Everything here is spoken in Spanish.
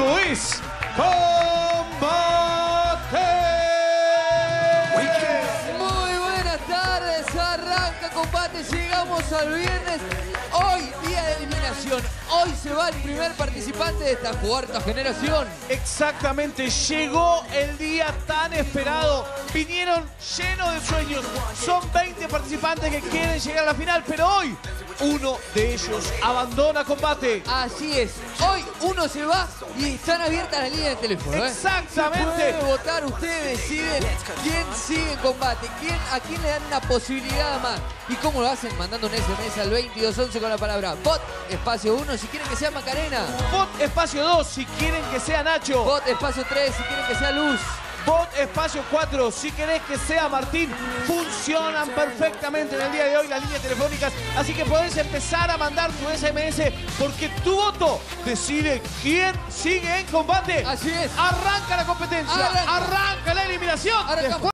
Esto es Combate. Muy buenas tardes, arranca combate, llegamos al viernes. Hoy, día de eliminación. Hoy se va el primer participante de esta cuarta generación. Exactamente, llegó el día tan esperado. Vinieron llenos de sueños. Son 20 participantes que quieren llegar a la final, pero hoy uno de ellos abandona combate. Así es, hoy uno se va y están abiertas las líneas de teléfono. ¿eh? Exactamente. Se puede votar, ustedes deciden quién sigue en combate, quién, a quién le dan una posibilidad más. ¿Y cómo lo hacen? Mandando un SMS al 2211 con la palabra bot, espacio 1, si quieren que sea Macarena. Bot espacio 2 si quieren que sea Nacho. Bot, espacio 3, si quieren que sea Luz. Bot espacio 4 si querés que sea Martín. Funcionan perfectamente en el día de hoy las líneas telefónicas. Así que podés empezar a mandar tu SMS porque tu voto decide quién sigue en combate. Así es. Arranca la competencia. Arranca. Arranca, la eliminación.